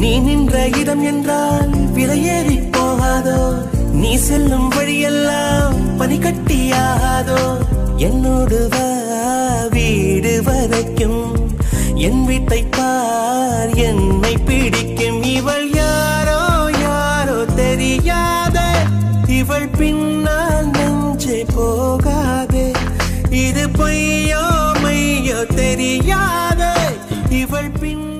நீ நின்ற இடம் என்றால் விலையேறி போகாதோ? நீ செல்லும் வழியெல்லாம் பனி கட்டியாகாதோ என்னோடு வா வீடு வரைக்கும். என் வீட்டை பார் என்னை பிடிக்கும். இவள் யாரோ யாரோ தெரியாத. இவள் பின்னால் நெஞ்சே போகாதே. இது பொய்யோ மையோ தெரியாத. இவள் பின்